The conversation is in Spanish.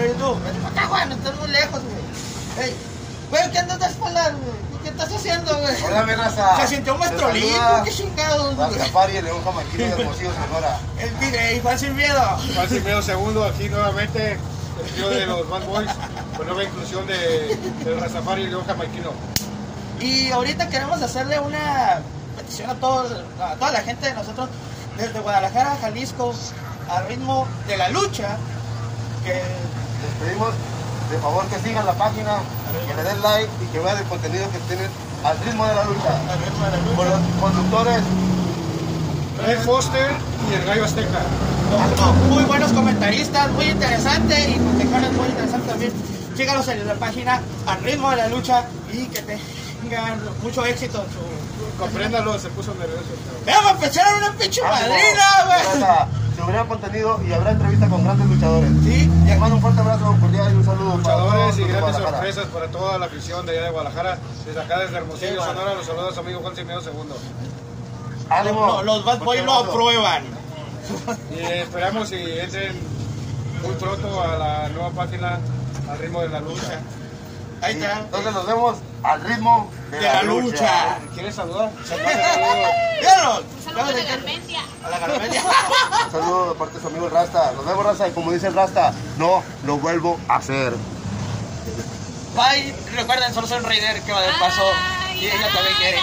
Oye tú, vete para acá, Juan, estás muy lejos, güey. Ey, güey, ¿qué andas de espaldas, güey? ¿Qué estás haciendo, güey? Hola, mi raza. Se sintió maestrolito, saluda qué chingados, güey. Rastafari, el león jamaquino de Hermosillo, Sonora. El tigre, Juan sin miedo. Juan Sin Miedo segundo, aquí nuevamente, el tío de los Bad Boys, con nueva inclusión de, del Rastafari y el León Jamaiquino. Y ahorita queremos hacerle una petición a, todos, a toda la gente de nosotros, desde Guadalajara, Jalisco, al ritmo de la lucha, que pedimos de favor que sigan la página, que le den like y que vean el contenido que tienen al ritmo de la lucha. al ritmo de la Con los conductores, Red Foster y el Gallo Azteca. Muy buenos comentaristas, muy interesante y contejones muy interesantes también. Síganos en la página al ritmo de la lucha y que tengan mucho éxito en su. Compréndalo, se puso nervioso. ¡Vamos a empezar una pinche madrina, güey! Subirá contenido y habrá entrevista con grandes luchadores. Sí, Les mando un fuerte abrazo y de grandes sorpresas para toda la afición de allá de Guadalajara. Desde acá, desde Hermosillo. Sonora, los saludos a su amigo Juan Sin Miedo segundo. Ánimo. No, los Bad Boys lo aprueban. Y esperamos y entren muy pronto a la nueva página al ritmo de la lucha. Ahí Sí, está. Entonces nos vemos al ritmo de, De la lucha. ¿Quieres saludar? ¡Míralo! Un saludo a la Garmentia. A la garmedia. Un saludo de parte de su amigo Rasta. Nos vemos, Rasta. Y como dice el Rasta, no lo vuelvo a hacer. Bye. Recuerden, solo soy raider que va de paso. Y ella también quiere.